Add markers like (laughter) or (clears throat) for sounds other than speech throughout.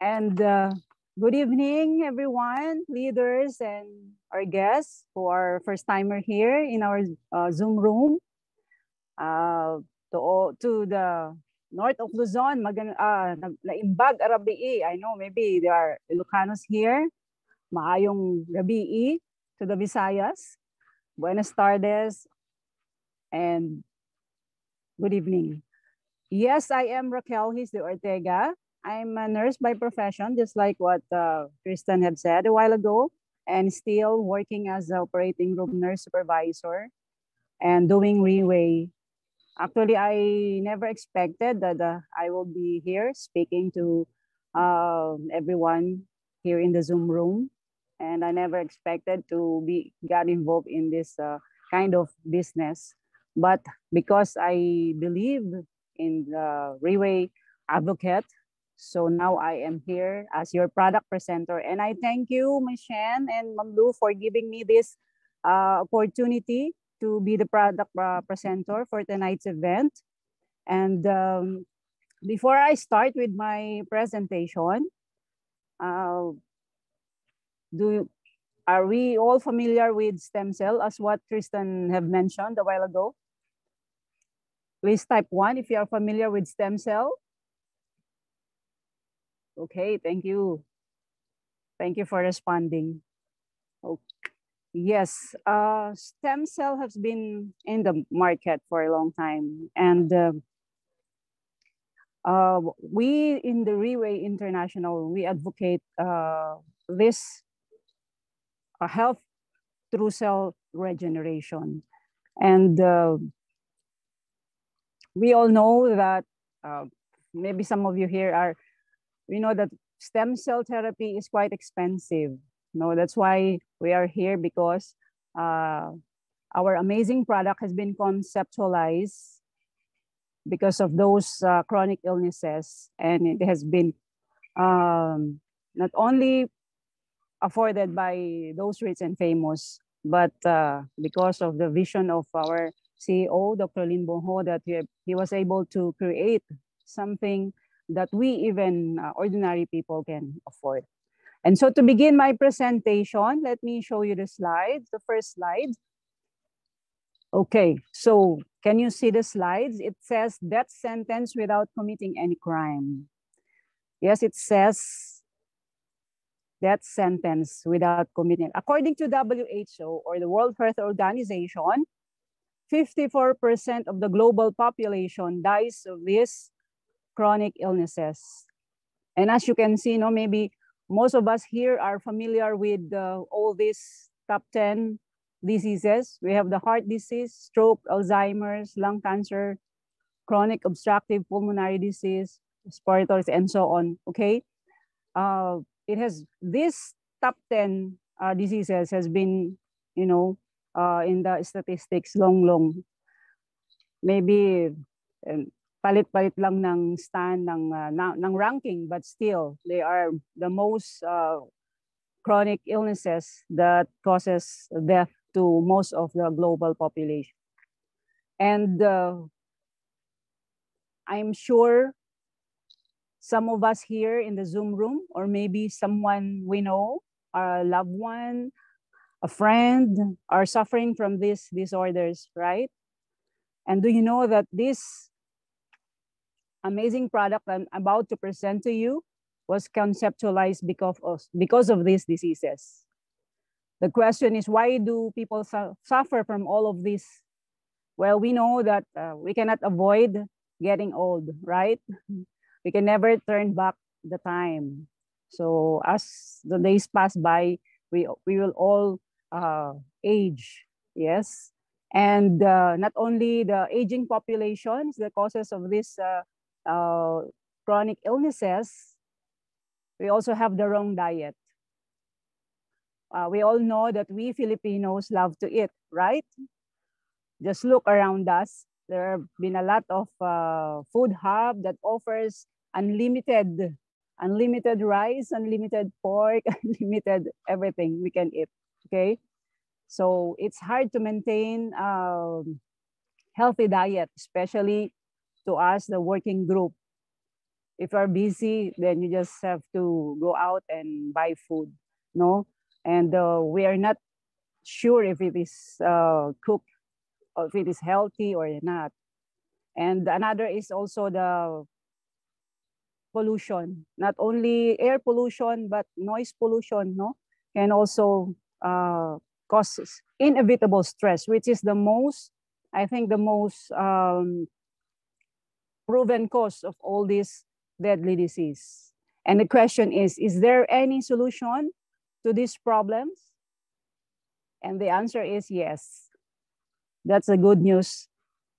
And uh, good evening, everyone, leaders and our guests who are first timer here in our uh, Zoom room. Uh, to, to the north of Luzon, magan, uh, Laimbag Arabii. I know maybe there are Ilocanos here. Maayong Rabii to the Visayas. Buenas tardes and good evening. Yes, I am Raquel He's the Ortega. I'm a nurse by profession, just like what uh, Kristen had said a while ago, and still working as an operating room nurse supervisor and doing Riway. Actually, I never expected that uh, I will be here speaking to uh, everyone here in the Zoom room. And I never expected to be got involved in this uh, kind of business. But because I believe in the Riway advocate, so now I am here as your product presenter. And I thank you. Shen and Mamlu, for giving me this uh, opportunity to be the product uh, presenter for tonight's event. And um, before I start with my presentation, uh, do are we all familiar with stem cell as what Tristan have mentioned a while ago? Please type one if you are familiar with stem cell. Okay, thank you. Thank you for responding. Okay. Yes, uh, stem cell has been in the market for a long time. And uh, uh, we in the Riway International, we advocate uh, this uh, health through cell regeneration. And uh, we all know that maybe some of you here are we know that stem cell therapy is quite expensive. No, that's why we are here because uh, our amazing product has been conceptualized because of those uh, chronic illnesses, and it has been um, not only afforded by those rich and famous, but uh, because of the vision of our CEO, Dr. Lin Bongho, that he, he was able to create something that we even uh, ordinary people can afford. And so to begin my presentation, let me show you the slides, the first slide. Okay, so can you see the slides? It says death sentence without committing any crime. Yes, it says death sentence without committing. According to WHO or the World Health Organization, 54% of the global population dies of this chronic illnesses. And as you can see, no, maybe most of us here are familiar with uh, all these top 10 diseases. We have the heart disease, stroke, Alzheimer's, lung cancer, chronic obstructive pulmonary disease, respiratory, and so on, okay? Uh, it has, this top 10 uh, diseases has been, you know, uh, in the statistics long, long, maybe um, palit-palit lang ng stand ng, uh, na, ng ranking, but still, they are the most uh, chronic illnesses that causes death to most of the global population. And uh, I'm sure some of us here in the Zoom room, or maybe someone we know, a loved one, a friend, are suffering from these disorders, right? And do you know that this amazing product I'm about to present to you was conceptualized because of, because of these diseases. The question is, why do people su suffer from all of this? Well, we know that uh, we cannot avoid getting old, right? We can never turn back the time. So as the days pass by, we, we will all uh, age, yes? And uh, not only the aging populations, the causes of this uh, chronic illnesses, we also have the wrong diet. Uh, we all know that we Filipinos love to eat, right? Just look around us. There have been a lot of uh, food hub that offers unlimited, unlimited rice, unlimited pork, (laughs) unlimited everything we can eat, okay? So it's hard to maintain a um, healthy diet, especially to us, the working group. if you're busy, then you just have to go out and buy food, no? And uh, we are not sure if it is uh, cooked or if it is healthy or not. And another is also the pollution, not only air pollution, but noise pollution, no? Can also uh, cause inevitable stress, which is the most, I think the most um, proven cause of all these deadly disease. And the question is, is there any solution to these problems? And the answer is yes. That's a good news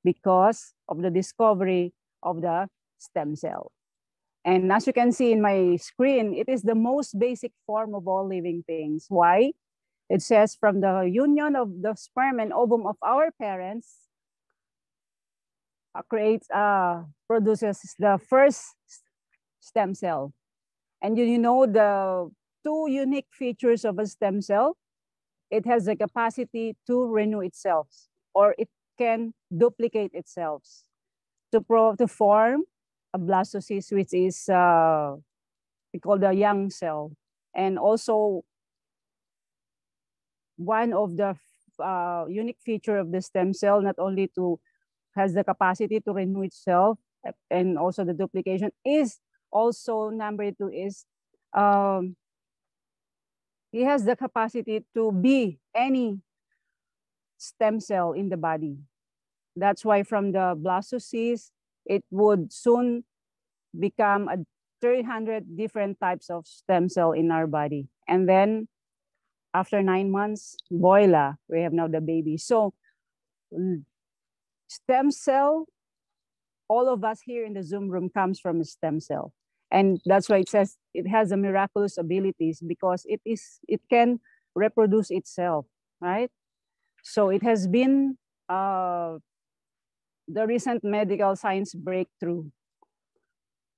because of the discovery of the stem cell. And as you can see in my screen, it is the most basic form of all living things. Why? It says from the union of the sperm and ovum of our parents, uh, creates, uh, produces the first stem cell. And you, you know the two unique features of a stem cell? It has the capacity to renew itself or it can duplicate itself to, pro to form a blastocyst, which is uh, we call the young cell. And also one of the uh, unique feature of the stem cell, not only to has the capacity to renew itself and also the duplication is also number two is um, he has the capacity to be any stem cell in the body. That's why from the blastocyst, it would soon become a 300 different types of stem cell in our body. And then after nine months, voila, we have now the baby. So stem cell, all of us here in the Zoom room comes from a stem cell. And that's why it says it has a miraculous abilities because it is it can reproduce itself, right? So it has been uh, the recent medical science breakthrough,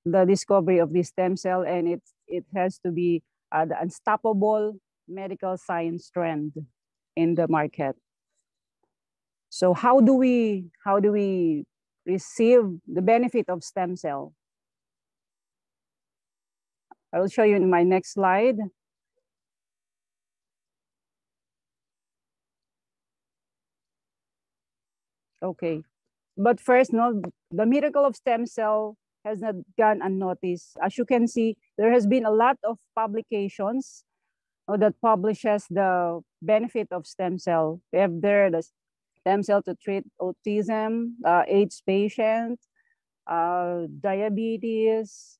the discovery of the stem cell, and it it has to be uh, the unstoppable medical science trend in the market. So how do we how do we receive the benefit of stem cell? I will show you in my next slide. Okay, but first, no, the miracle of stem cell has not gone unnoticed. As you can see, there has been a lot of publications that publishes the benefit of stem cell. We have there the stem cell to treat autism, uh, AIDS patient, uh, diabetes,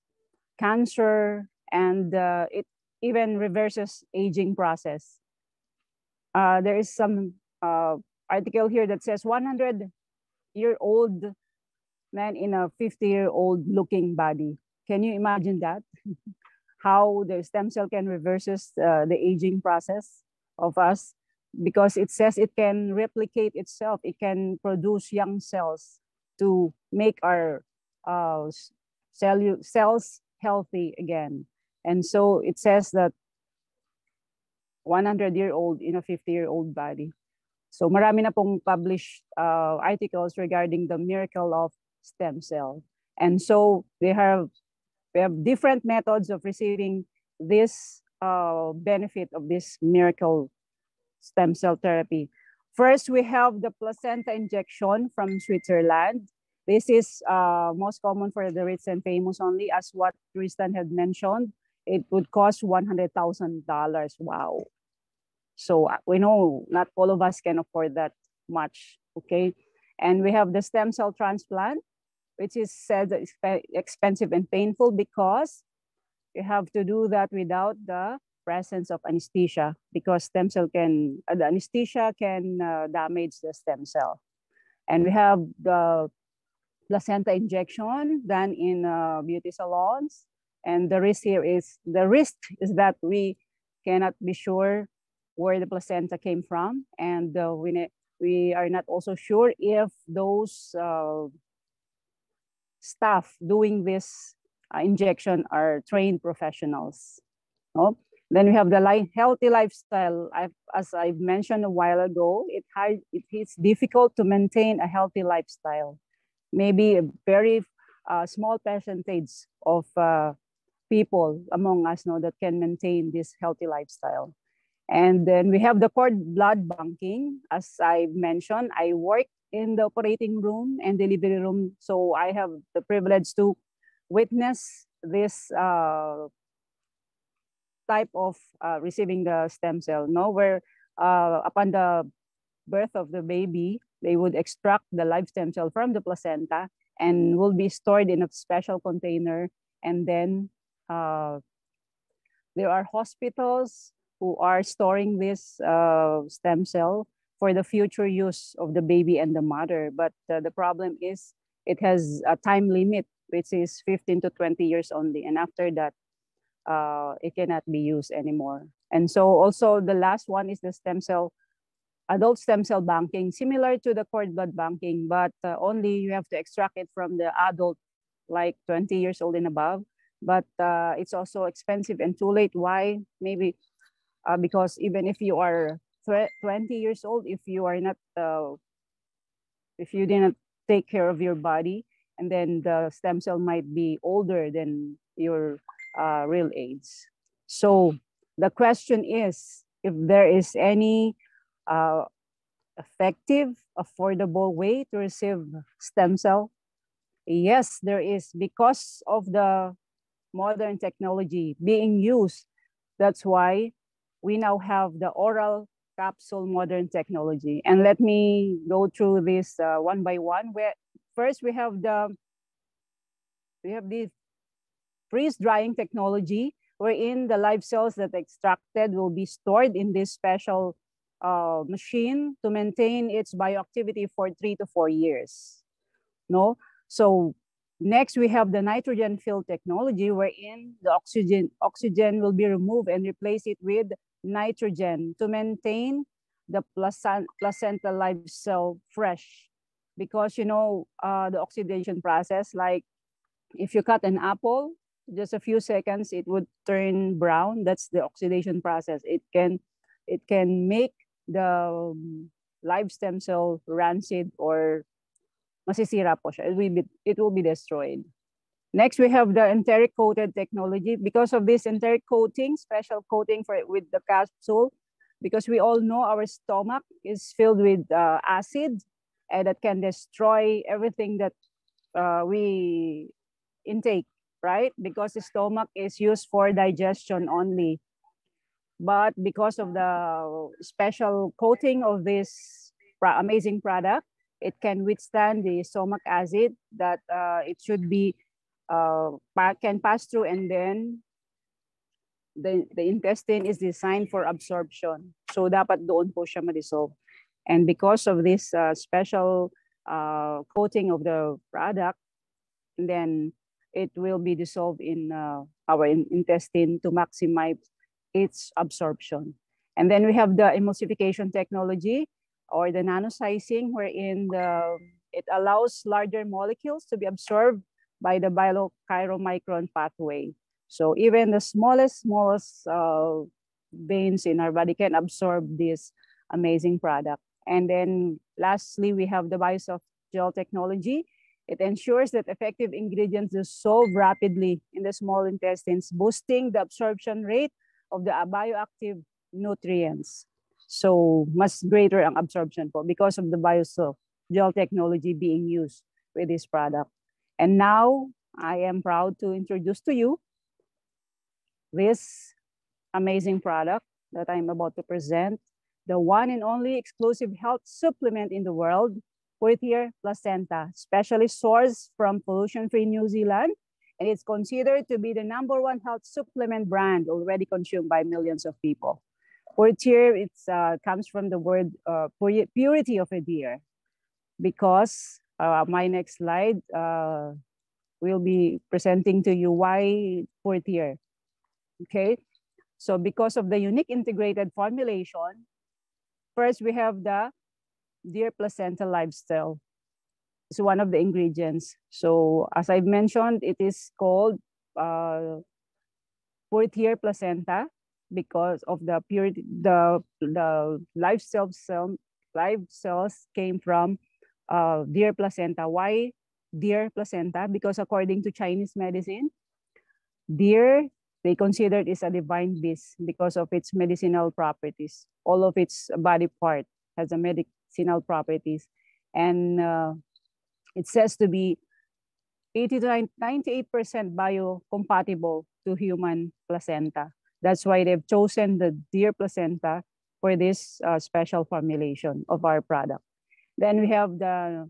cancer, and uh, it even reverses aging process. Uh, there is some uh, article here that says 100 year old man in a 50 year old looking body. Can you imagine that? (laughs) How the stem cell can reverses uh, the aging process of us because it says it can replicate itself. It can produce young cells to make our uh, cell cells healthy again. And so it says that 100 year old in a 50 year old body. So marami na pong published uh, articles regarding the miracle of stem cell. And so they have, we have different methods of receiving this uh, benefit of this miracle stem cell therapy. First, we have the placenta injection from Switzerland. This is uh, most common for the rich and famous only, as what Tristan had mentioned it would cost $100,000. Wow. So uh, we know not all of us can afford that much, okay? And we have the stem cell transplant, which is said expensive and painful because you have to do that without the presence of anesthesia because stem cell can, uh, the anesthesia can uh, damage the stem cell. And we have the placenta injection done in uh, beauty salons and the risk here is, the risk is that we cannot be sure where the placenta came from. And uh, we, we are not also sure if those uh, staff doing this uh, injection are trained professionals. No? Then we have the li healthy lifestyle. I've, as I've mentioned a while ago, it, it is difficult to maintain a healthy lifestyle. Maybe a very a small percentage of uh, people among us know that can maintain this healthy lifestyle. And then we have the cord blood banking. As I mentioned, I work in the operating room and delivery room. So I have the privilege to witness this uh, type of uh, receiving the stem cell, no? where uh, upon the birth of the baby, they would extract the live stem cell from the placenta and will be stored in a special container. And then uh, there are hospitals who are storing this uh, stem cell for the future use of the baby and the mother. But uh, the problem is it has a time limit, which is 15 to 20 years only. And after that, uh, it cannot be used anymore. And so also the last one is the stem cell, adult stem cell banking, similar to the cord blood banking, but uh, only you have to extract it from the adult, like 20 years old and above. But uh, it's also expensive and too late. Why? Maybe uh, because even if you are 20 years old, if you are not, uh, if you didn't take care of your body, and then the stem cell might be older than your uh, real AIDS. So the question is if there is any uh, effective, affordable way to receive stem cell. Yes, there is because of the modern technology being used. That's why we now have the oral capsule modern technology. And let me go through this uh, one by one. Where first we have the we have this freeze drying technology wherein the live cells that extracted will be stored in this special uh, machine to maintain its bioactivity for three to four years. No, so Next, we have the nitrogen fill technology wherein the oxygen, oxygen will be removed and replace it with nitrogen to maintain the placenta live cell fresh. Because, you know, uh, the oxidation process, like if you cut an apple, just a few seconds, it would turn brown. That's the oxidation process. It can, it can make the um, live stem cell rancid or masisira po siya. It will be, it will be destroyed. Next, we have the enteric coated technology. Because of this enteric coating, special coating for with the capsule, because we all know our stomach is filled with uh, acid and that can destroy everything that uh, we intake, right? Because the stomach is used for digestion only. But because of the special coating of this amazing product, it can withstand the stomach acid that uh, it should be uh, can pass through and then the, the intestine is designed for absorption. So dapat doon po siya ma-dissolve. And because of this uh, special uh, coating of the product, then it will be dissolved in uh, our in intestine to maximize its absorption. And then we have the emulsification technology or the nanosizing wherein the, it allows larger molecules to be absorbed by the chylomicron pathway. So even the smallest, smallest uh, veins in our body can absorb this amazing product. And then lastly, we have the BioSoft gel technology. It ensures that effective ingredients dissolve rapidly in the small intestines, boosting the absorption rate of the bioactive nutrients. So much greater ang absorption po because of the BioSoft gel technology being used with this product. And now I am proud to introduce to you this amazing product that I'm about to present, the one and only exclusive health supplement in the world, Purtier Placenta, specially sourced from pollution-free New Zealand, and it's considered to be the number one health supplement brand already consumed by millions of people. Purtier, it uh, comes from the word uh, purity of a deer because uh, my next slide uh, will be presenting to you why Purtier. Okay, so because of the unique integrated formulation, first we have the deer placenta lifestyle. is one of the ingredients. So as I've mentioned, it is called uh, Purtier placenta because of the purity, the the live cells cell, live cells came from uh, deer placenta. Why deer placenta because according to Chinese medicine, deer, they consider is a divine beast because of its medicinal properties. All of its body part has a medicinal properties. And uh, it says to be 80 to 98% biocompatible to human placenta. That's why they've chosen the deer placenta for this uh, special formulation of our product. Then we have the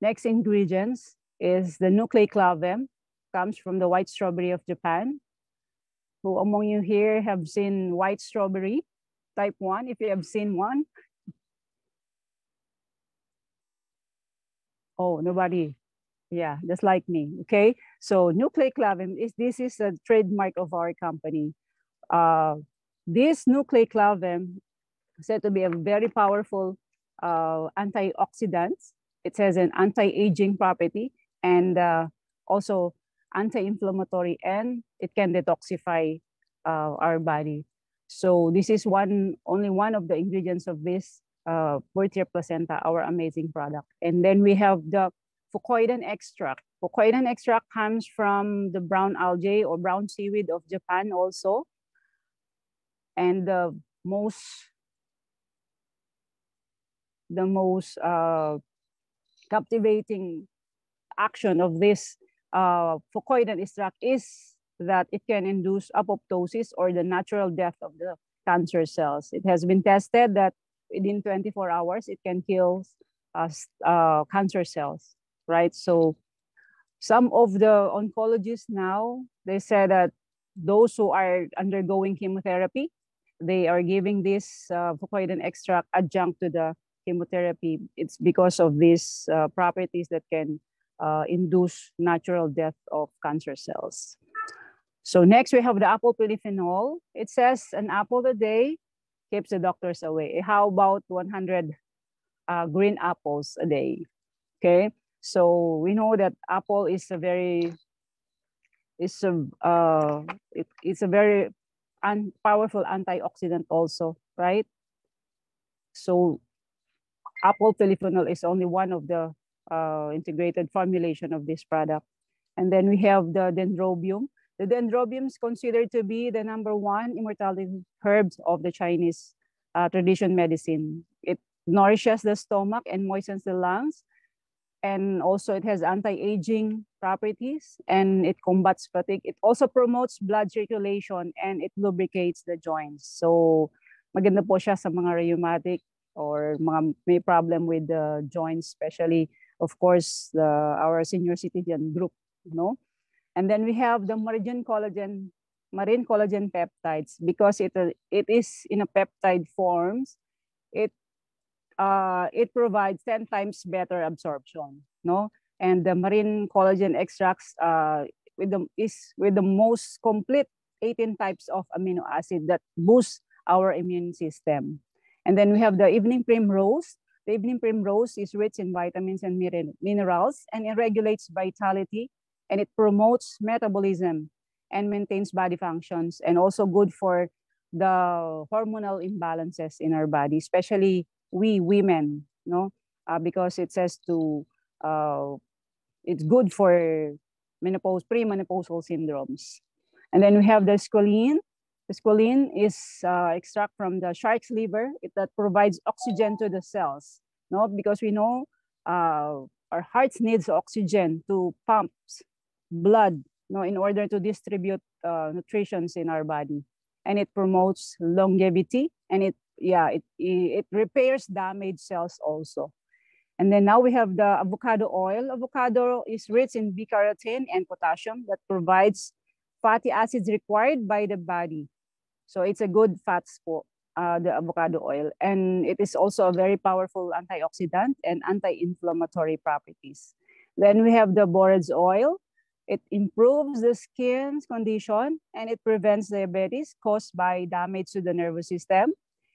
next ingredients is the nucleic nucleoclavem, comes from the white strawberry of Japan. Who among you here have seen white strawberry type 1, if you have seen one? Oh, nobody. Yeah, just like me, okay? So nucleoclavem, is this is a trademark of our company. Uh, this nucleoclavem said to be a very powerful uh, antioxidant. It has an anti-aging property and uh, also anti-inflammatory and it can detoxify uh, our body. So this is one only one of the ingredients of this uh, placenta, our amazing product. And then we have the fucoidan extract. Fucoidan extract comes from the brown algae or brown seaweed of Japan also. And the most the most uh, captivating action of this uh, fucoidan extract is that it can induce apoptosis or the natural death of the cancer cells. It has been tested that within 24 hours, it can kill uh, uh, cancer cells, right? So some of the oncologists now, they say that those who are undergoing chemotherapy, they are giving this uh, extract adjunct to the chemotherapy. It's because of these uh, properties that can uh, induce natural death of cancer cells. So next we have the apple polyphenol. It says an apple a day keeps the doctors away. How about 100 uh, green apples a day? Okay, so we know that apple is a very, it's a, uh, it, it's a very un powerful antioxidant also, right? So apple polyphenol is only one of the uh, integrated formulation of this product. And then we have the dendrobium. The dendrobium is considered to be the number one immortality herbs of the Chinese uh, tradition medicine. It nourishes the stomach and moistens the lungs. And also it has anti-aging properties and it combats fatigue. It also promotes blood circulation and it lubricates the joints. So maganda po siya sa mga rheumatic or mga may problem with the joints, especially of course, the, our senior citizen group, you know. And then we have the marine collagen, marine collagen peptides because it, uh, it is in a peptide forms. It, uh, it provides 10 times better absorption, no? And the marine collagen extracts uh, with the, is with the most complete 18 types of amino acid that boost our immune system. And then we have the evening primrose, the evening primrose is rich in vitamins and minerals and it regulates vitality and it promotes metabolism and maintains body functions and also good for the hormonal imbalances in our body, especially we women, no? Uh, because it says to, uh, it's good for menopause, premenopausal syndromes. And then we have the squalene. The squalene is uh, extract from the shark's liver it, that provides oxygen to the cells, no? Because we know uh, our hearts needs oxygen to pump blood, no, in order to distribute uh, nutritions in our body, and it promotes longevity, and it yeah it it repairs damaged cells also. And then now we have the avocado oil. Avocado is rich in B-carotene and potassium that provides fatty acids required by the body so it's a good fat for uh, the avocado oil. And it is also a very powerful antioxidant and anti-inflammatory properties. Then we have the borage oil. It improves the skin's condition and it prevents diabetes caused by damage to the nervous system.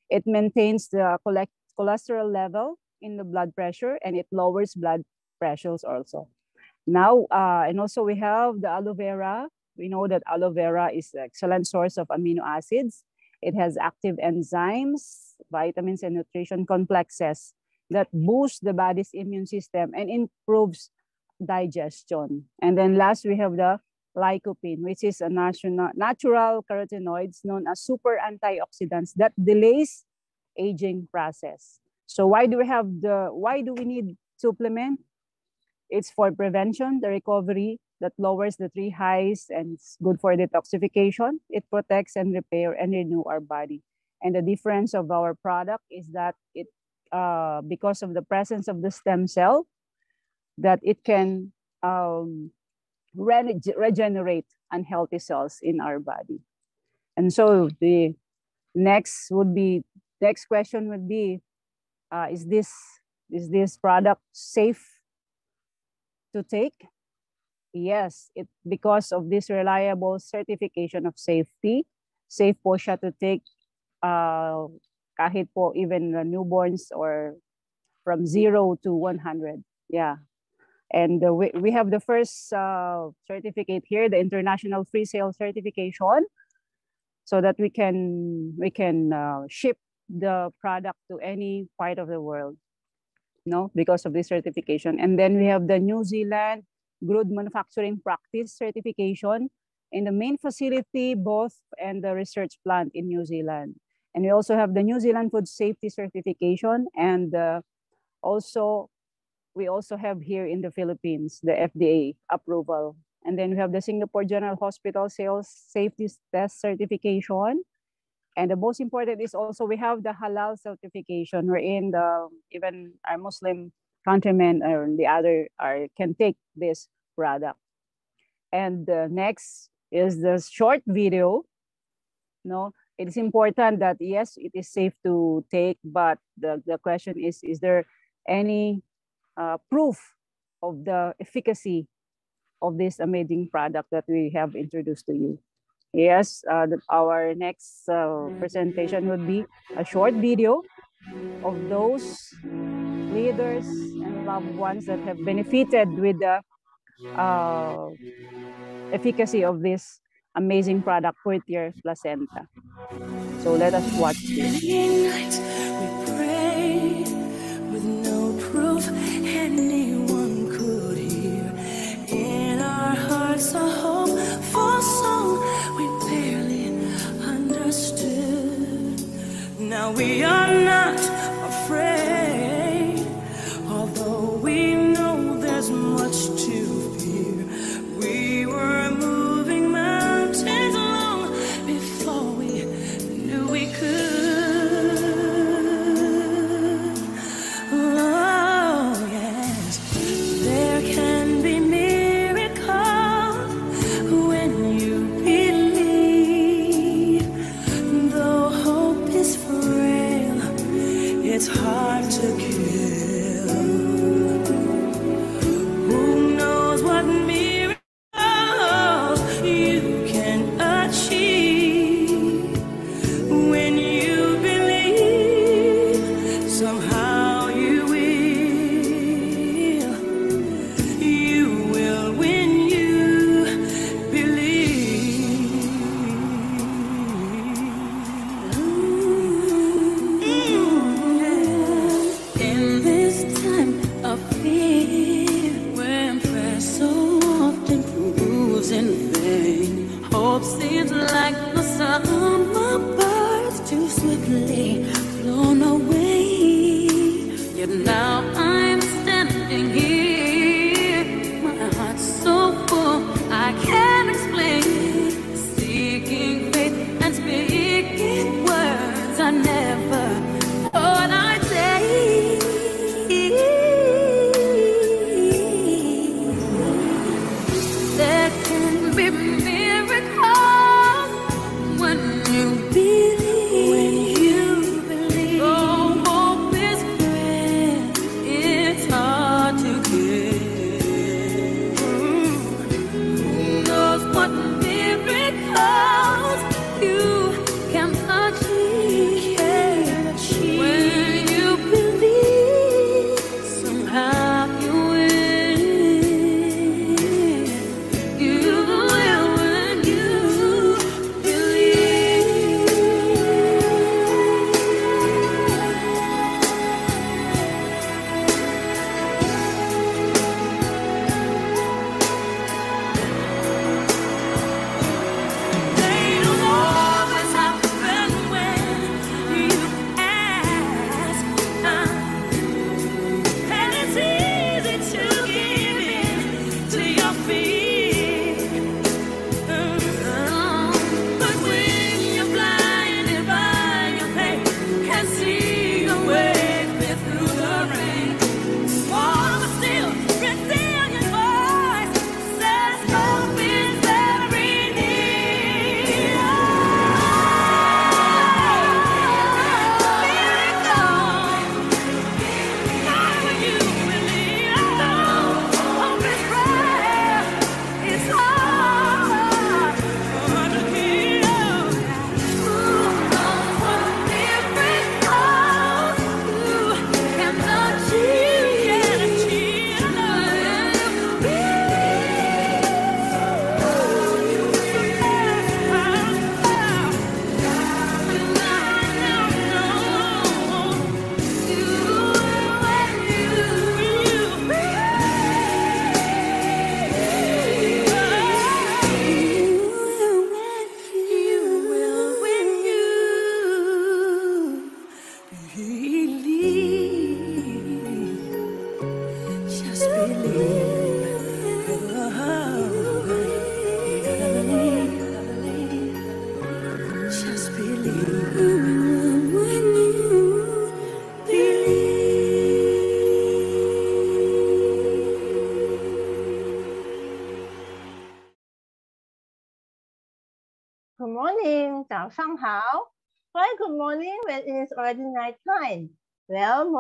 It maintains the cholesterol level in the blood pressure and it lowers blood pressures also. Now, uh, and also we have the aloe vera we know that aloe vera is an excellent source of amino acids. It has active enzymes, vitamins, and nutrition complexes that boost the body's immune system and improves digestion. And then last, we have the lycopene, which is a national, natural carotenoids known as super antioxidants that delays aging process. So why do we have the, why do we need supplement? It's for prevention, the recovery that lowers the three highs and it's good for detoxification. It protects and repair and renew our body. And the difference of our product is that it, uh, because of the presence of the stem cell, that it can um, re regenerate unhealthy cells in our body. And so the next would be, next question would be, uh, is this is this product safe to take? Yes, it because of this reliable certification of safety, safe po siya to take uh, kahit po even newborns or from zero to 100. Yeah, and we, we have the first uh, certificate here, the International Free Sale Certification, so that we can, we can uh, ship the product to any part of the world, no, because of this certification. And then we have the New Zealand Good Manufacturing Practice Certification in the main facility, both and the research plant in New Zealand. And we also have the New Zealand Food Safety Certification and uh, also we also have here in the Philippines, the FDA approval. And then we have the Singapore General Hospital Sales Safety Test Certification. And the most important is also we have the halal certification wherein the even our Muslim countrymen or the other are can take this product. And the next is the short video. No, it is important that yes, it is safe to take, but the, the question is, is there any uh, proof of the efficacy of this amazing product that we have introduced to you. Yes, uh, the, our next uh, presentation would be a short video of those leaders and loved ones that have benefited with the uh, efficacy of this amazing product, Purtier Placenta. So let us watch this. We are not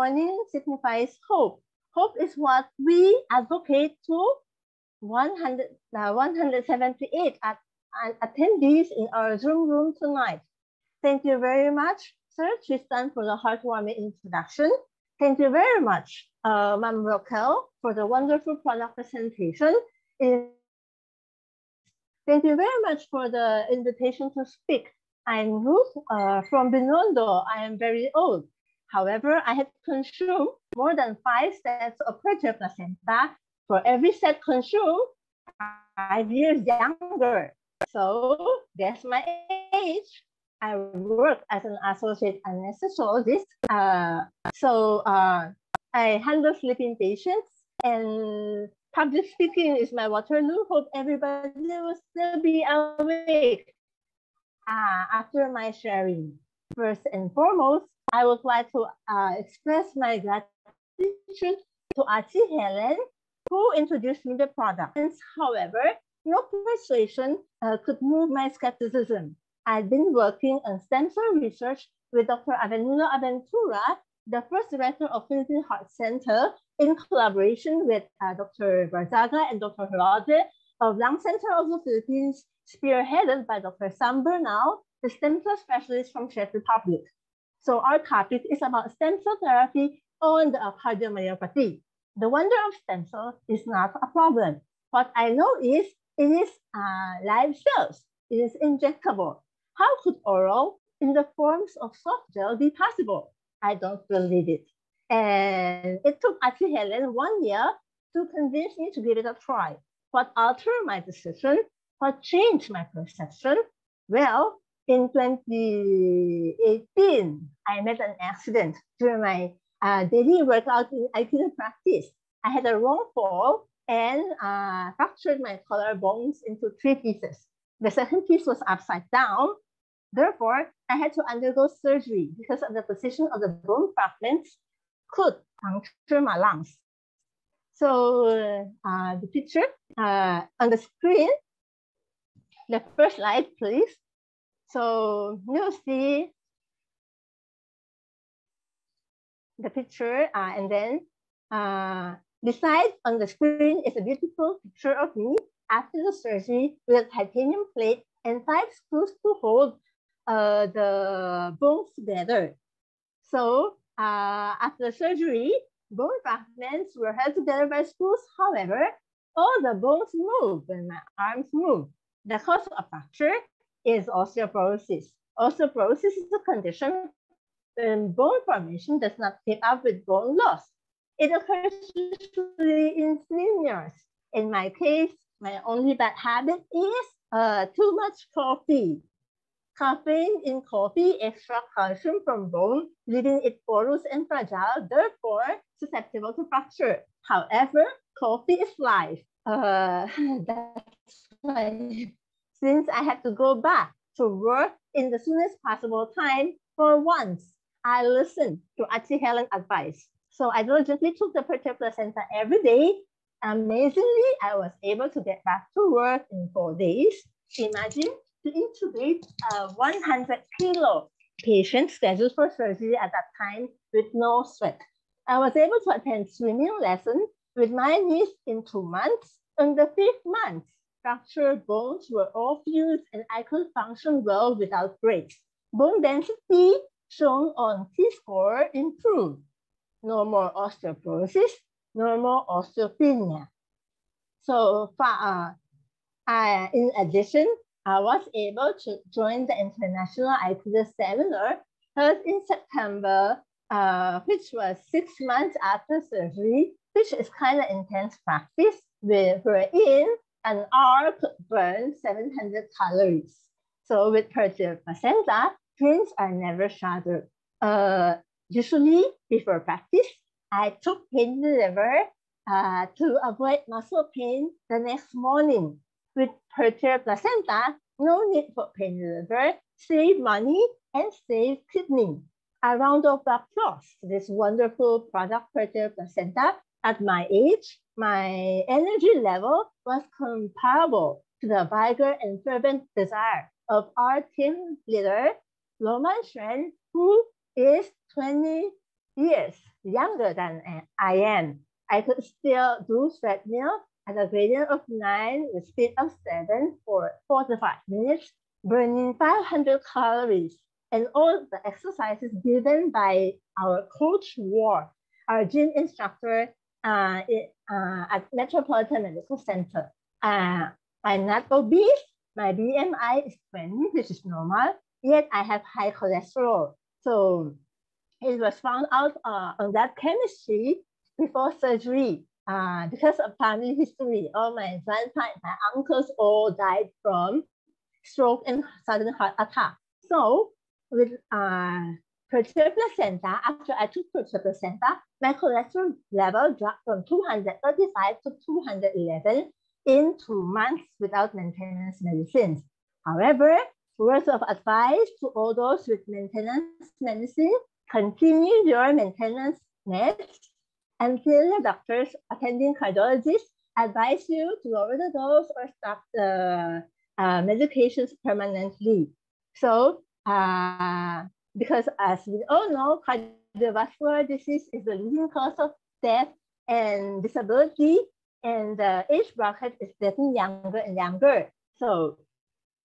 morning signifies hope. Hope is what we advocate to 100, uh, 178 at, uh, attendees in our Zoom room tonight. Thank you very much, Sir Tristan, for the heartwarming introduction. Thank you very much, uh, Ma'am Raquel, for the wonderful product presentation. Thank you very much for the invitation to speak. I'm Ruth uh, from Binondo. I am very old. However, I had consumed more than five sets of Purtier placenta. For every set consumed, five years younger. So that's my age. I work as an associate anesthesiologist. Uh, so uh, I handle sleeping patients and public speaking is my Waterloo. Hope everybody will still be awake uh, after my sharing. First and foremost, I would like to uh, express my gratitude to Auntie Helen, who introduced me the product. However, no persuasion uh, could move my skepticism. I've been working on stem cell research with Dr. Avelino Aventura, the first director of Philippine Heart Center, in collaboration with uh, Dr. Barzaga and Dr. Heralde of Lung Center of the Philippines, spearheaded by Dr. Sam Bernal, the stem cell specialist from Czech Republic. So our topic is about stem cell therapy on the cardiomyopathy. The wonder of stem cells is not a problem. What I know is it is uh, live cells. It is injectable. How could oral in the forms of soft gel be possible? I don't believe it. And it took Auntie Helen one year to convince me to give it a try. What altered my decision? What changed my perception? Well, in 2018, I met an accident during my uh, daily workout in Aikido practice. I had a wrong fall and uh, fractured my collarbones into three pieces. The second piece was upside down. Therefore, I had to undergo surgery because of the position of the bone fragments could puncture my lungs. So uh, the picture uh, on the screen, the first slide, please. So you see the picture uh, and then uh, beside on the screen is a beautiful picture of me after the surgery with a titanium plate and five screws to hold uh, the bones together. So uh, after surgery, bone fragments were held together by screws. However, all the bones move when my arms move. The cause of fracture is osteoporosis. Osteoporosis is a condition when bone formation does not keep up with bone loss. It occurs usually in seniors. In my case, my only bad habit is uh, too much coffee. Caffeine in coffee extracts calcium from bone, leaving it porous and fragile, therefore susceptible to fracture. However, coffee is life. Uh, (laughs) that's why since I had to go back to work in the soonest possible time, for once, I listened to Auntie Helen's advice. So I diligently took the Purtier placenta every day. Amazingly, I was able to get back to work in four days. Imagine to intubate a 100 kilo patient scheduled for surgery at that time with no sweat. I was able to attend swimming lessons with my niece in two months. In the fifth month, fractured bones were all fused and I could function well without breaks. Bone density shown on T-score improved. No more osteoporosis, no more osteopenia. So uh, uh, in addition, I was able to join the International Aikido Seminar held in September, uh, which was six months after surgery, which is kind of intense practice where, wherein an hour could burn 700 calories. So with Purtier placenta, twins are never shattered. Uh, usually before practice, I took pain reliever uh, to avoid muscle pain the next morning with Purtier placenta, no need for pain reliever, save money and save kidney. A round of applause to this wonderful product Purtier placenta. At my age, my energy level was comparable to the vigor and fervent desire of our team leader, Roman Shen, who is 20 years younger than I am. I could still do treadmill at a gradient of 9 with speed of 7 for 45 minutes, burning 500 calories. And all the exercises given by our coach War, our gym instructor uh, uh, at Metropolitan Medical Center. Uh, I'm not obese. My BMI is 20, which is normal, yet I have high cholesterol. So it was found out uh, on that chemistry before surgery. Uh, because of family history, all my grandpa and my uncles all died from stroke and sudden heart attack. So with uh, Purtier placenta, after I took Purtier placenta, my cholesterol level dropped from 235 to 211 in two months without maintenance medicines. However, words of advice to all those with maintenance medicine, continue your maintenance meds until the doctors attending cardiologists advise you to lower the dose or stop the uh, medications permanently. So, uh, because as we all know, cardiovascular disease is the leading cause of death and disability, and the age bracket is getting younger and younger. So,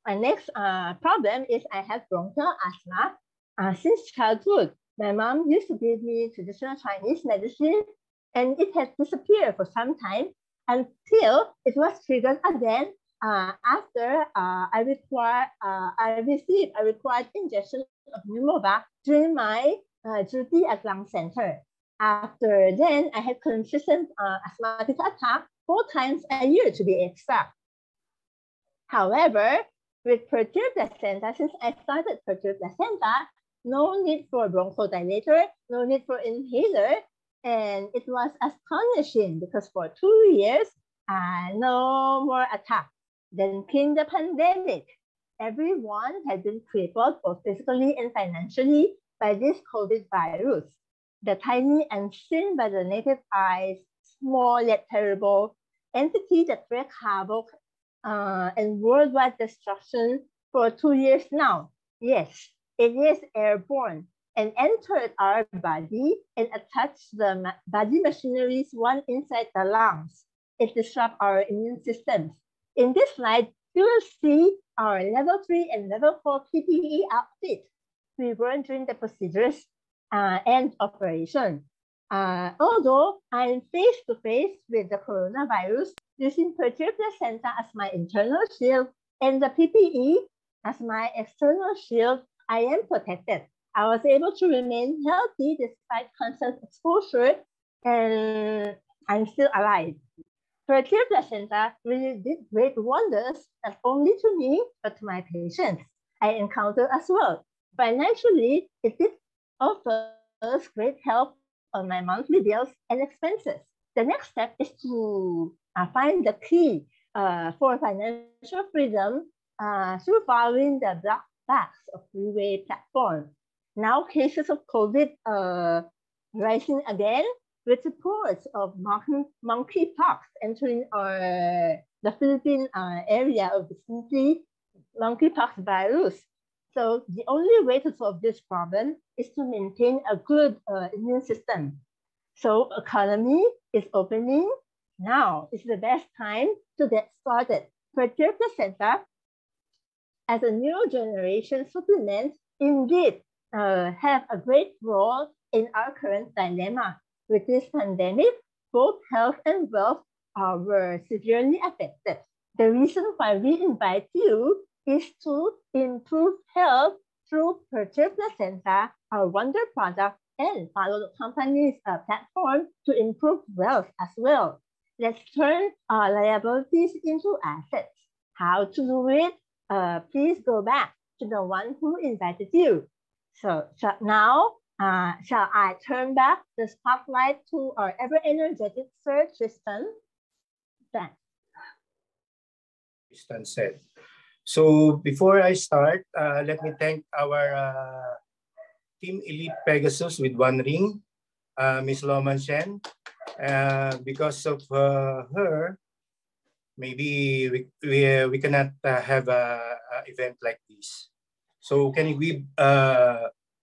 my next uh, problem is I have bronchial asthma uh, since childhood. My mom used to give me traditional Chinese medicine and it has disappeared for some time until it was triggered again uh, after uh, I require uh, I received a required injection of Pneumovax during my uh, duty at lung center. After then, I had consistent uh, asthmatic attack four times a year to be exact. However, with Purtier placenta, since I started Purtier placenta, no need for bronchodilator, no need for inhaler, and it was astonishing because for two years, uh, no more attack. Then came the pandemic. Everyone has been crippled both physically and financially by this COVID virus. The tiny and seen by the native eyes, small yet terrible entity that wreaked havoc uh, and worldwide destruction for two years now. Yes, it is airborne and entered our body and attached the body machineries one inside the lungs. It disrupts our immune systems. In this slide, you will see our level three and level four PPE outfit we were during the procedures uh, and operation. Uh, although I'm face to face with the coronavirus using Purtier placenta as my internal shield and the PPE as my external shield, I am protected. I was able to remain healthy despite constant exposure and I'm still alive. Purtier placenta really did great wonders, not only to me, but to my patients I encountered as well. Financially, it did offer us great help on my monthly bills and expenses. The next step is to uh, find the key uh, for financial freedom uh, through following the black box of Riway platform. Now cases of COVID uh, rising again with reports of monkey, monkeypox entering our, the Philippine uh, area of vicinity monkeypox virus. So the only way to solve this problem is to maintain a good uh, immune system. So economy is opening. Now is the best time to get started. Purtier placenta as a new generation supplement indeed uh, have a great role in our current dilemma. With this pandemic, both health and wealth uh, were severely affected. The reason why we invite you is to improve health through Purtier Placenta, our wonder product, and follow the company's uh, platform to improve wealth as well. Let's turn our liabilities into assets. How to do it? Uh, please go back to the one who invited you. So, so now, uh, shall I turn back the spotlight to our ever-energetic Sir Tristan? Thanks. Tristan said. So before I start, uh, let me thank our uh, Team Elite Pegasus with one ring, uh, Ms. Loman Shen. Uh, because of uh, her, maybe we we, we cannot uh, have a, a, event like this. So can you give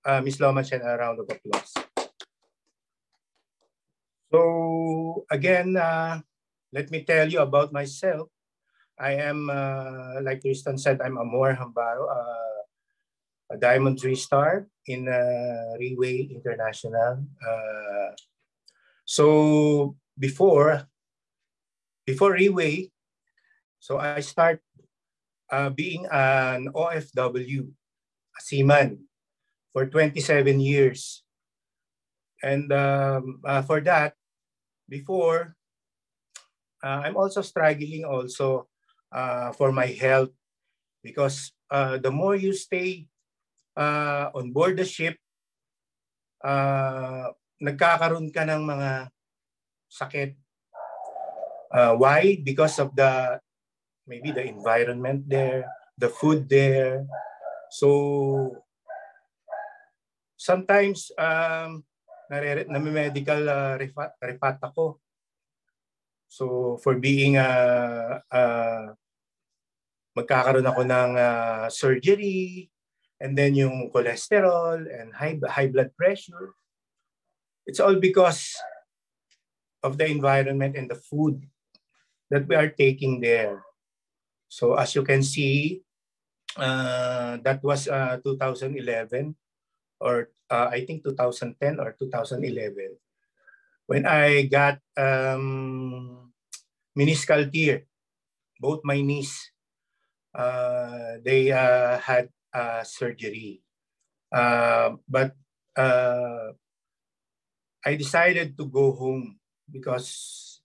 uh, Ms. Lomachen a round of applause? So again, uh, let me tell you about myself. I am, uh, like Tristan said, I'm Amor Hambaro, uh, a Diamond Three Star in uh, Riway International. Uh, so before, before Riway, so I start uh, being an OFW, a seaman, for 27 years. And um, uh, for that, before, uh, I'm also struggling also uh, for my health because uh, the more you stay uh, on board the ship, uh, nagkakaroon ka ng mga sakit. Uh, why? Because of the maybe the environment there, the food there. So sometimes um, nare nami-medical uh, refat, refat ako. So for being uh, uh, magkakaroon ako ng uh, surgery and then yung cholesterol and high high blood pressure. It's all because of the environment and the food that we are taking there. So as you can see, uh, that was uh, 2011 or uh, I think 2010 or 2011 when I got um, meniscal tear, both my knees, uh, they uh, had surgery. Uh, but uh, I decided to go home because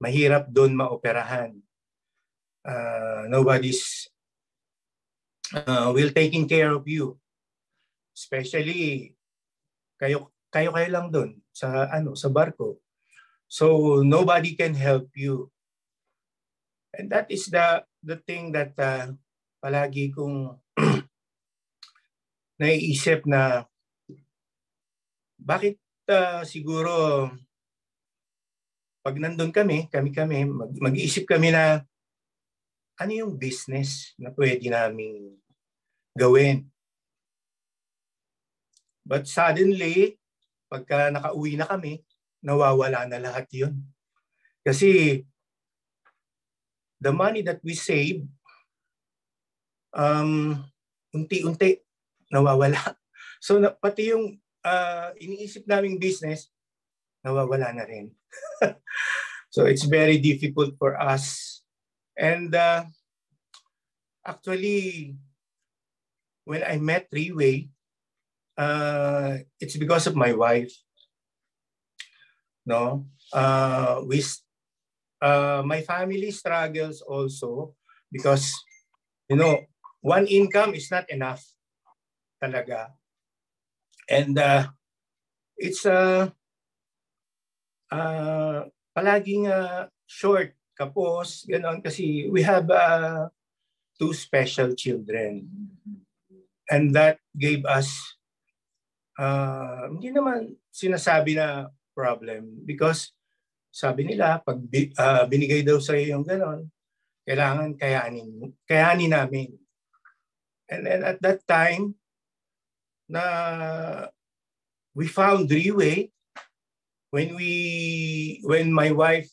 mahirap doon maoperahan. Uh, nobody's will taking care of you. Especially kayo kayo kayo lang doon sa ano sa barko. So nobody can help you. And that is the the thing that uh, palagi kong (clears throat) naiisip na bakit uh, siguro pag nandun kami, kami-kami, mag, mag-iisip kami na ano yung business na pwede naming gawin. But suddenly, pagka nakauwi na kami, nawawala na lahat yun. Kasi the money that we save, um, unti-unti nawawala. (laughs) So na, pati yung uh, iniisip naming business, nawawala na rin. (laughs) so it's very difficult for us. And uh, actually, when I met Reway, uh, it's because of my wife. No, uh, we, uh, my family struggles also because, you know, one income is not enough talaga. And uh, it's uh, uh, palaging uh, short kapos, ganon, kasi we have uh, two special children. And that gave us uh, hindi naman sinasabi na problem because sabi nila pag uh, binigay daw sa iyo yung ganon, kailangan kayanin kayanin namin. And then at that time na we found Reway when we when my wife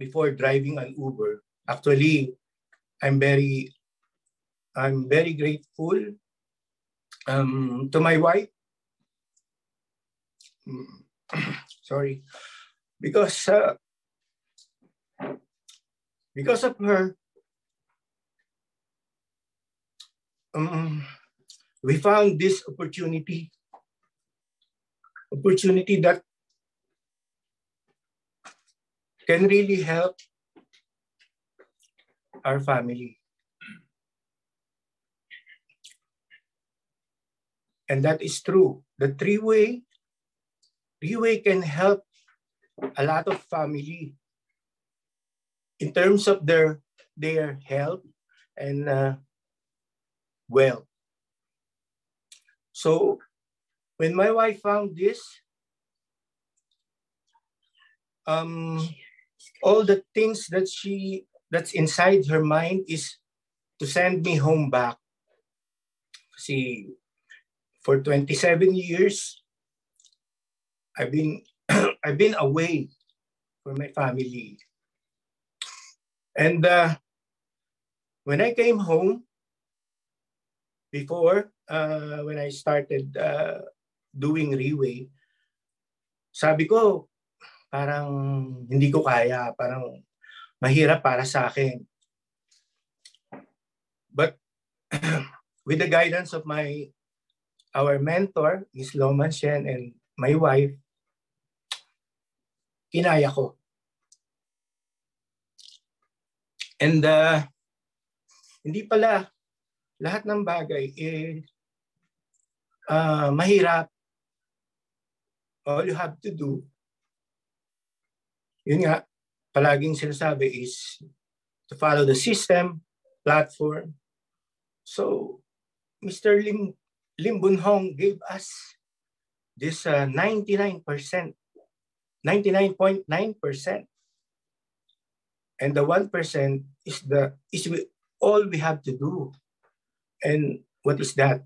before driving an Uber actually I'm very I'm very grateful um, to my wife (clears throat) sorry, because uh, because of her, um, we found this opportunity, opportunity that can really help our family. And that is true. The three-way Riway can help a lot of family in terms of their their health and uh. So when my wife found this, um, all the things that she that's inside her mind is to send me home back. See, for 27 years, I've been (clears throat) I've been away from my family. And uh, when I came home, before uh, when I started uh, doing Reway, sabi ko, parang hindi ko kaya, parang mahirap para sa akin. But (clears throat) with the guidance of my our mentor, Ms. Loman Shen, and my wife, kinaya ko. And uh, hindi pala lahat ng bagay eh uh, mahirap. All you have to do, yun nga, palaging sinasabi is to follow the system, platform. So, Mr. Lim, Lim Bunhong gave us this uh, 99%, 99.9%. And the 1% is the is we, all we have to do. And what is that?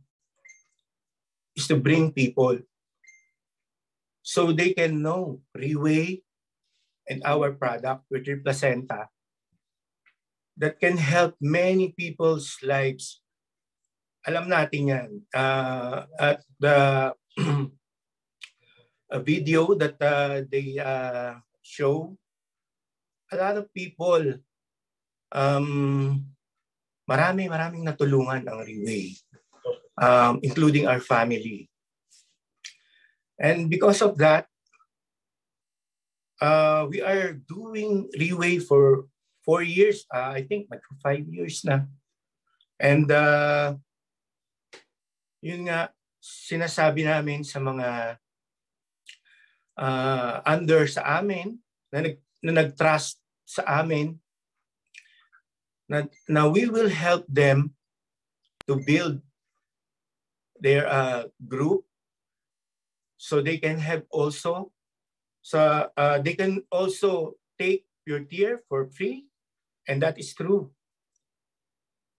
Is to bring people so they can know Riway and our product, is placenta, that can help many people's lives. Alam natin yan. Uh, at the (clears throat) a video that uh, they uh, show, a lot of people, um, marami maraming natulungan ang Reway, um, including our family. And because of that, uh, we are doing Reway for four years. Uh, I think like five years na. And uh, yun nga, sinasabi namin sa mga uh, under sa amin, na, nag, na nag-trust sa amin, na, na we will help them to build their uh, group so they can have also so uh, they can also take Purtier for free and that is true.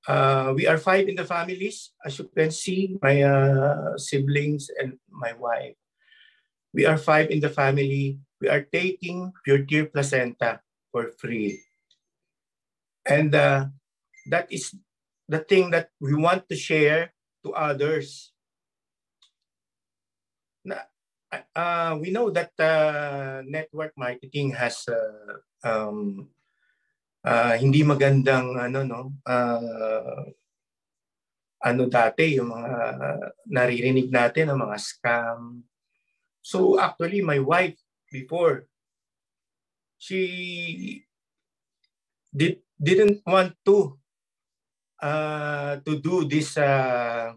Uh, we are five in the families as you can see my siblings and my wife we are five in the family we are taking pure tier placenta for free and uh, that is the thing that we want to share to others. Uh, we know that uh, network marketing has uh, um, uh, hindi magandang ano no uh, ano dati yung mga naririnig natin ng mga scam. So actually my wife before she did didn't want to uh, to do this uh,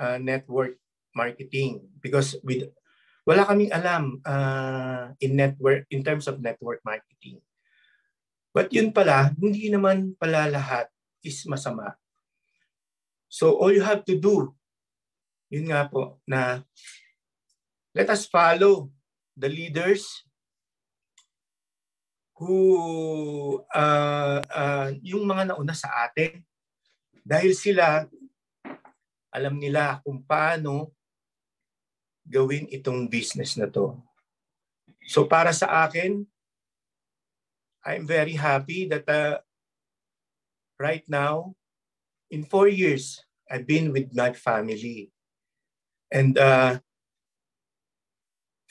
uh, network marketing because with wala kaming alam uh, in network in terms of network marketing. But yun pala, hindi naman pala lahat is masama. So all you have to do, yun nga po, na let us follow the leaders who uh, uh, yung mga nauna sa atin dahil sila alam nila kung paano gawin itong business na to. So para sa akin, I'm very happy that uh, right now, in four years, I've been with my family. And uh,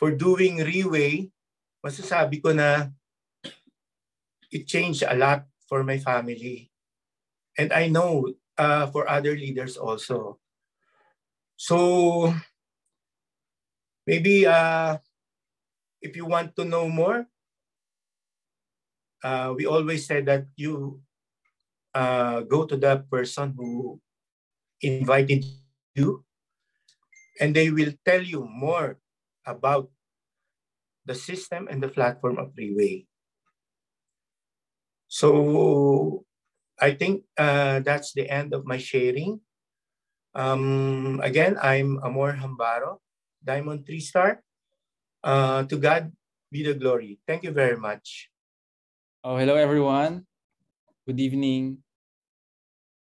for doing Riway, masasabi ko na it changed a lot for my family. And I know uh, for other leaders also. So maybe uh, if you want to know more, uh, we always say that you uh, go to the person who invited you and they will tell you more about the system and the platform of Riway. So I think uh, that's the end of my sharing. Um, again, I'm Amor Hambaro, Diamond 3 Star. Uh, to God be the glory. Thank you very much. Oh, hello everyone. Good evening.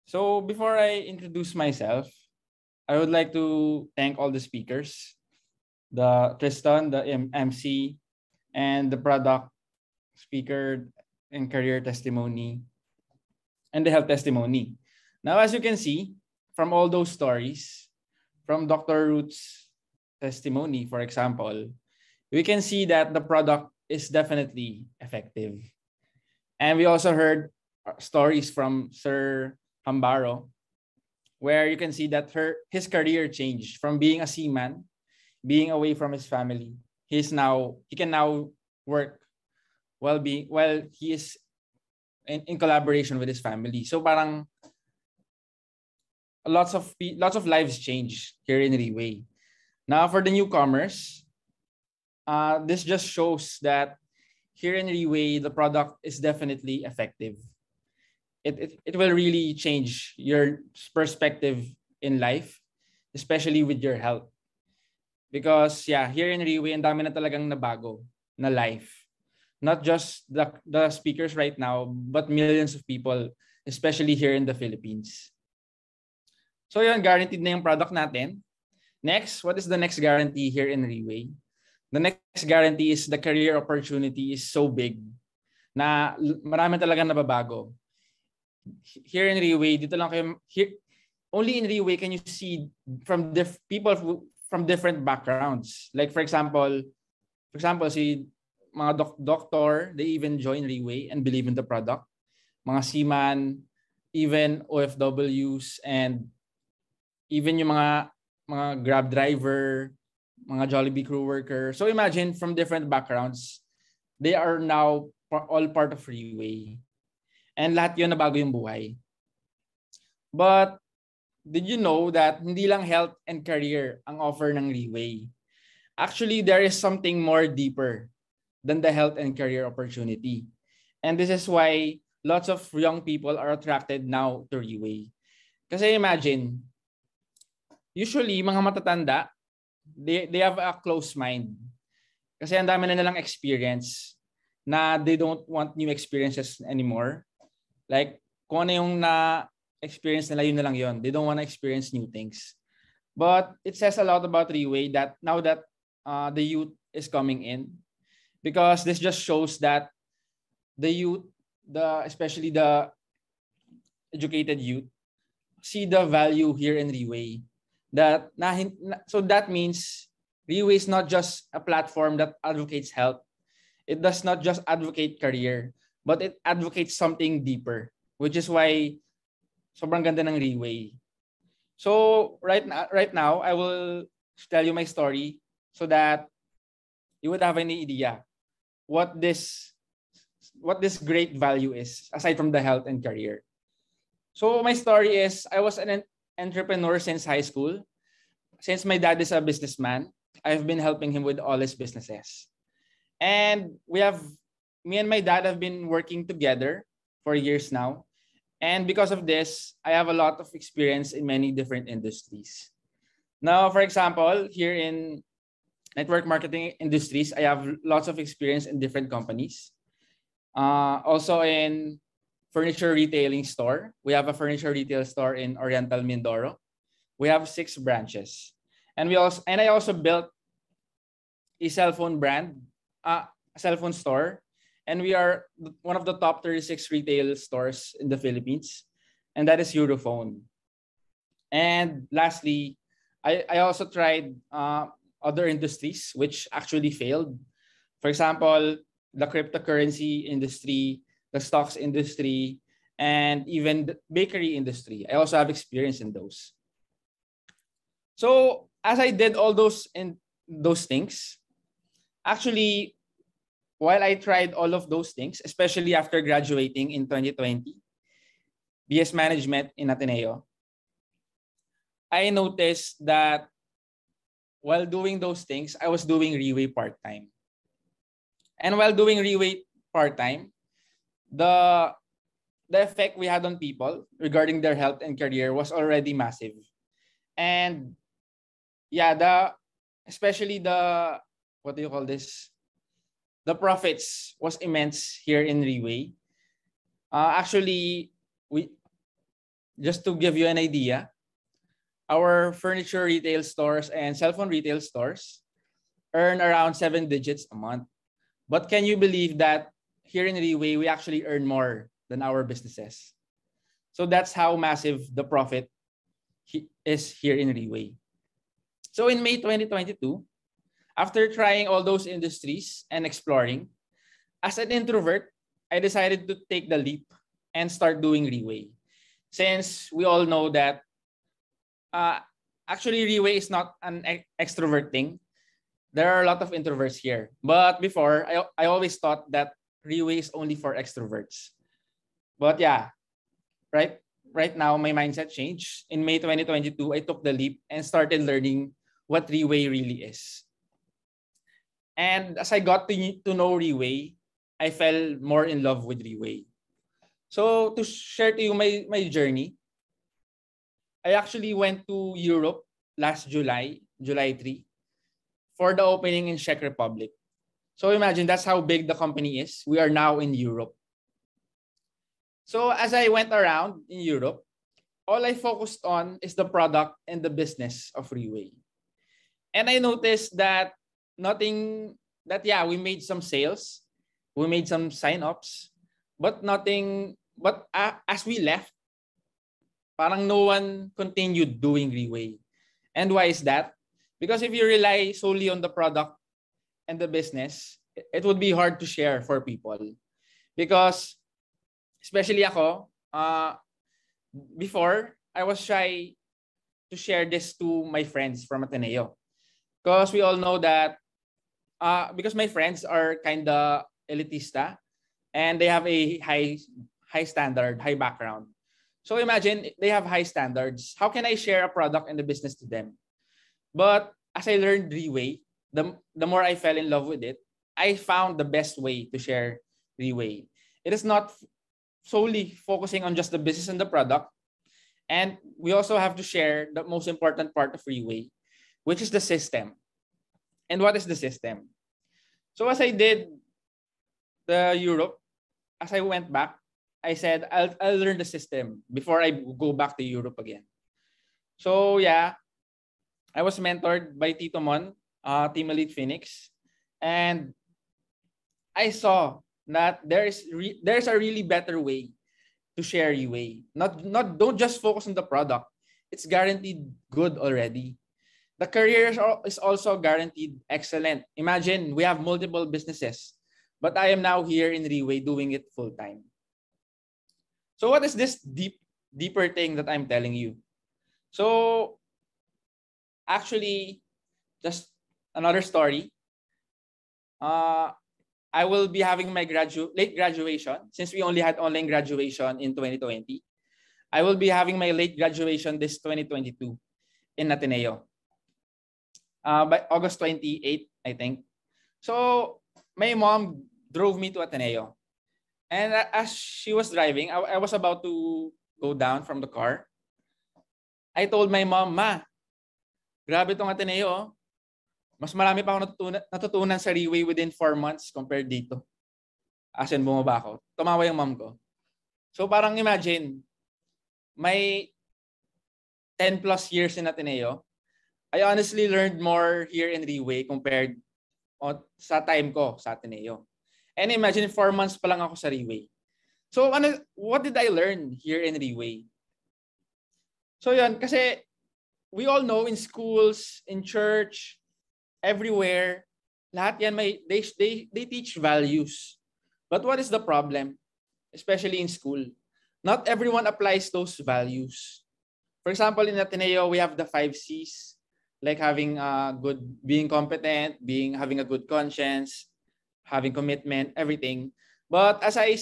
So before I introduce myself, I would like to thank all the speakers, the Tristan, the MC, and the product speaker and career testimony, and the health testimony. Now, as you can see from all those stories, from Dr. Ruth's testimony, for example, we can see that the product is definitely effective. And we also heard stories from Sir Hambaro, where you can see that her his career changed from being a seaman, being away from his family. He's now he can now work while being while he is in, in collaboration with his family. So parang lots of lots of lives change here in Riway. Now for the newcomers, uh, this just shows that here in Riway, the product is definitely effective. It, it, it will really change your perspective in life, especially with your health. Because yeah, here in Riway, ang dami na talagang nabago na life. Not just the, the speakers right now, but millions of people, especially here in the Philippines. So yun, guaranteed na yung product natin. Next, what is the next guarantee here in Riway? The next guarantee is the career opportunity is so big na marami talaga nababago. Here in Riway, dito lang kayo, here, only in Riway can you see from diff, people from different backgrounds. Like for example, for example, si mga doc- doctor, they even join Riway and believe in the product. Mga seaman, even OFWs, and even yung mga mga grab driver, mga Jollibee crew worker. So imagine from different backgrounds, they are now all part of Riway. And lahat yun nabago yung buhay. But did you know that hindi lang health and career ang offer ng Freeway? Actually, there is something more deeper than the health and career opportunity. And this is why lots of young people are attracted now to Freeway. Kasi imagine, usually mga matatanda, they, they have a close mind. Kasi ang dami na nilang experience na they don't want new experiences anymore. Like, kung ano yung na-experience nila, yun na lang yun. They don't want to experience new things. But it says a lot about Riway that now that uh, the youth is coming in, because this just shows that the youth, the especially the educated youth, see the value here in Riway that na, so that means Riway is not just a platform that advocates health. It does not just advocate career, but it advocates something deeper, which is why sobrang ganda ng Riway. So right now, right now, I will tell you my story so that you would have any idea what this what this great value is aside from the health and career. So my story is I was an entrepreneur since high school. Since my dad is a businessman, I've been helping him with all his businesses. And we have, me and my dad have been working together for years now. And because of this, I have a lot of experience in many different industries. Now, for example, here in network marketing industries, I have lots of experience in different companies. Uh, also in furniture retailing store. We have a furniture retail store in Oriental Mindoro. We have six branches. And we also and I also built a cell phone brand, uh, a cell phone store. And we are one of the top 36 retail stores in the Philippines. And that is Europhone. And lastly, I, I also tried uh, other industries which actually failed. For example, the cryptocurrency industry, the stocks industry, and even the bakery industry. I also have experience in those. So as I did all those in those things, actually, while I tried all of those things, especially after graduating in 2020, BS Management in Ateneo, I noticed that while doing those things, I was doing Riway part-time. And while doing Riway part-time, the the effect we had on people regarding their health and career was already massive. And yeah, the especially the what do you call this? The profits was immense here in Riway. Uh, actually, we just to give you an idea, our furniture retail stores and cell phone retail stores earn around seven digits a month. But can you believe that here in Riway, we actually earn more than our businesses? So that's how massive the profit is here in Riway. So in May 2022, after trying all those industries and exploring, as an introvert, I decided to take the leap and start doing Riway. Since we all know that uh, actually Riway is not an extrovert thing. There are a lot of introverts here. But before, I, I always thought that Riway is only for extroverts. But yeah, right right now my mindset changed. In May 2022, I took the leap and started learning what Riway really is. And as I got to, to know Riway, I fell more in love with Riway. So to share to you my, my journey, I actually went to Europe last July, July 3, for the opening in Czech Republic. So imagine that's how big the company is. We are now in Europe. So as I went around in Europe, all I focused on is the product and the business of Riway. And I noticed that nothing, that yeah, we made some sales, we made some sign-ups, but nothing, but uh, as we left, parang no one continued doing Riway. And why is that? Because if you rely solely on the product and the business, it would be hard to share for people. Because especially ako, uh, before, I was shy to share this to my friends from Ateneo. Because we all know that, uh, because my friends are kind of elitista and they have a high, high standard, high background. So imagine they have high standards. How can I share a product and the business to them? But as I learned Riway, the, the more I fell in love with it, I found the best way to share Riway. It is not solely focusing on just the business and the product. And we also have to share the most important part of Riway, which is the system. And what is the system? So as I did the Europe, as I went back, I said I'll, I'll learn the system before I go back to Europe again. So yeah, I was mentored by Tito Mon, uh, Team Elite Phoenix, and I saw that there is re- there's a really better way to share UA. Not not don't just focus on the product. It's guaranteed good already. The career is also guaranteed excellent. Imagine we have multiple businesses, but I am now here in Riway doing it full time. So what is this deep deeper thing that I'm telling you? So actually just another story. Uh, I will be having my gradu- late graduation since we only had online graduation in 2020. I will be having my late graduation this 2022 in Ateneo. Uh, by August 28, I think. So my mom drove me to Ateneo. And as she was driving, I, I was about to go down from the car. I told my mom, Ma, grabe tong Ateneo. Oh. Mas marami pa ako natutunan, natutunan sa Riway within 4 months compared dito. As in, bumaba ako. Tumawa yung mom ko. So parang imagine, may 10 plus years in Ateneo, I honestly learned more here in Riway compared sa time ko sa Ateneo. And imagine, 4 months pa lang ako sa Riway. So ano, what did I learn here in Riway? So yun, kasi we all know in schools, in church, everywhere, lahat yan may, they, they, they teach values. But what is the problem? Especially in school. Not everyone applies those values. For example, in Ateneo, we have the five C's, like having a good, being competent, being having a good conscience, having commitment, everything. But as I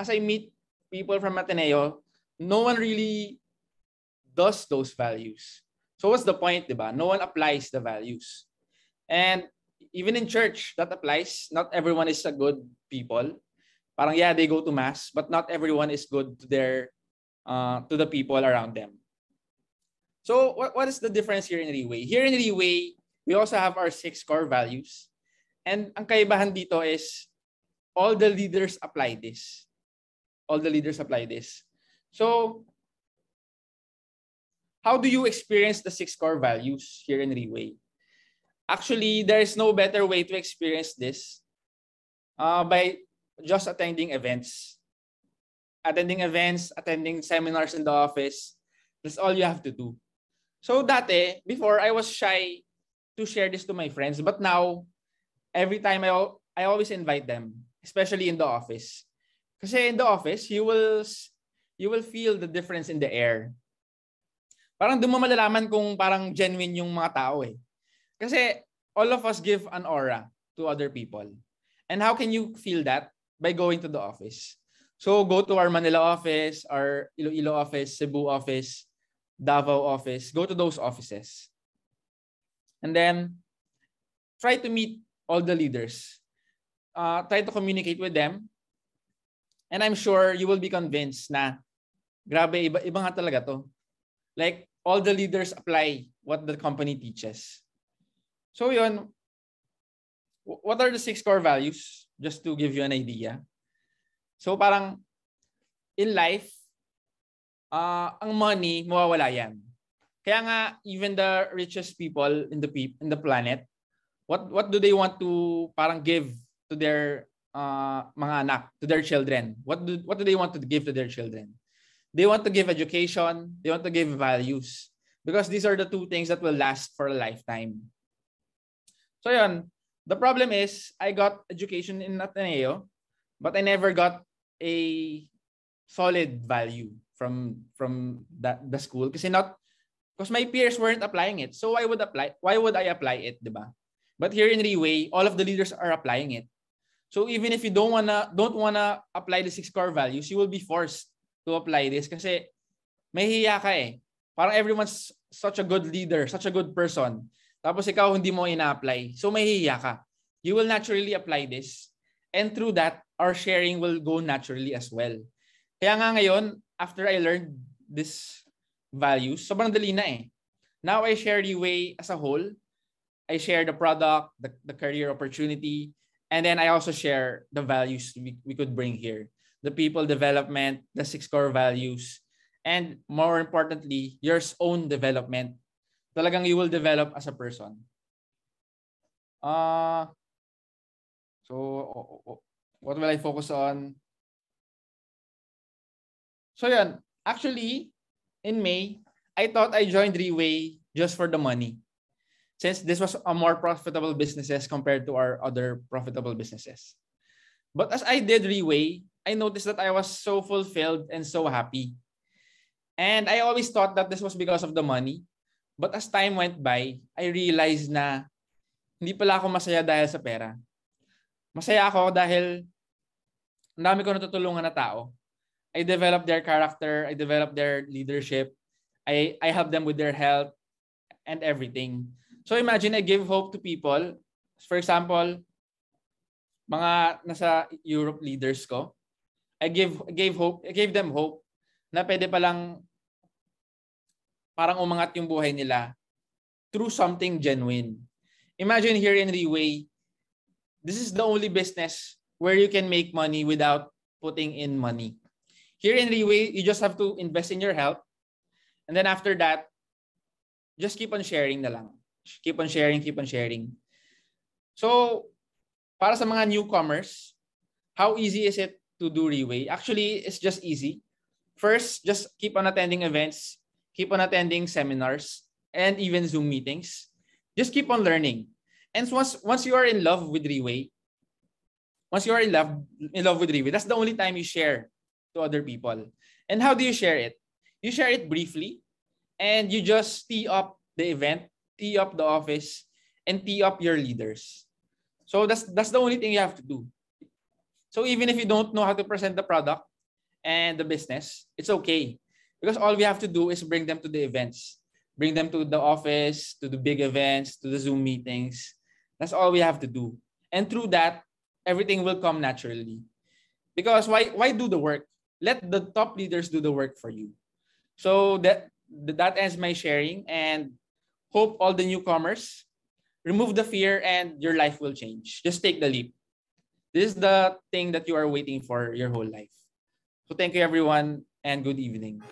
as I meet people from Ateneo, no one really does those values. So what's the point, diba? No one applies the values. And even in church, that applies. Not everyone is a good people. Parang yeah, they go to mass, but not everyone is good to their uh, to the people around them. So what, what is the difference here in Riway? Here in Riway, we also have our six core values. And ang kaibahan dito is all the leaders apply this. all the leaders apply this. So how do you experience the six core values here in Riway? Actually, there is no better way to experience this uh, by just attending events. Attending events, attending seminars in the office. That's all you have to do. So dati, before I was shy to share this to my friends, but now every time I I always invite them, especially in the office. Kasi in the office, you will you will feel the difference in the air. Parang doon mo malalaman kung parang genuine yung mga tao eh. Kasi all of us give an aura to other people. And how can you feel that? By going to the office. So go to our Manila office, our Iloilo office, Cebu office, Davao office. Go to those offices. And then try to meet all the leaders. Uh, try to communicate with them. And I'm sure you will be convinced na grabe, iba, iba nga talaga to. Like, all the leaders apply what the company teaches. So yun, what are the six core values? Just to give you an idea. So parang in life, uh, ang money, mawawala yan. Kaya nga, even the richest people in the in the planet, what what do they want to parang give to their uh, mga anak, to their children? What do what do they want to give to their children? They want to give education, they want to give values because these are the two things that will last for a lifetime. So yun, the problem is I got education in Ateneo, but I never got a solid value from from that the school kasi not because my peers weren't applying it. So why would apply why would I apply it, 'di ba? But here in Reway, all of the leaders are applying it. So even if you don't wanna don't wanna apply the six core values, you will be forced to apply this kasi may hiya ka eh. Parang everyone's such a good leader, such a good person. Tapos ikaw hindi mo ina-apply. So mahihiya ka. You will naturally apply this. And through that, our sharing will go naturally as well. Kaya nga ngayon, after I learned this values, sobrang dali na eh. Now I share the way as a whole. I share the product, the, the career opportunity, and then I also share the values we, we could bring here. The people development, the six core values, and more importantly, your own development talagang you will develop as a person. Uh, so, what will I focus on? So yan, actually, in May, I thought I joined Reway just for the money. Since this was a more profitable businesses compared to our other profitable businesses. But as I did Reway, I noticed that I was so fulfilled and so happy. And I always thought that this was because of the money. But as time went by, I realized na hindi pala ako masaya dahil sa pera. Masaya ako dahil ang dami ko natutulungan na tao. I develop their character, I develop their leadership, I, I help them with their health and everything. So imagine I give hope to people. For example, mga nasa Europe leaders ko, I give gave hope, I gave them hope na pwede palang parang umangat yung buhay nila through something genuine. Imagine here in Reway, this is the only business where you can make money without putting in money. Here in Riway, you just have to invest in your health. And then after that, just keep on sharing na lang. Keep on sharing, keep on sharing. So, para sa mga newcomers, how easy is it to do Riway? Actually, it's just easy. First, just keep on attending events, keep on attending seminars and even Zoom meetings. Just keep on learning. And once once you are in love with Riway, once you are in love in love with Riway, that's the only time you share to other people. And how do you share it? You share it briefly and you just tee up the event, tee up the office, and tee up your leaders. So that's that's the only thing you have to do. So even if you don't know how to present the product and the business, it's okay. Because all we have to do is bring them to the events, bring them to the office, to the big events, to the Zoom meetings. That's all we have to do. And through that, everything will come naturally. Because why, why do the work? Let the top leaders do the work for you. So that, that ends my sharing and hope all the newcomers remove the fear and your life will change. Just take the leap. This is the thing that you are waiting for your whole life. So thank you everyone and good evening.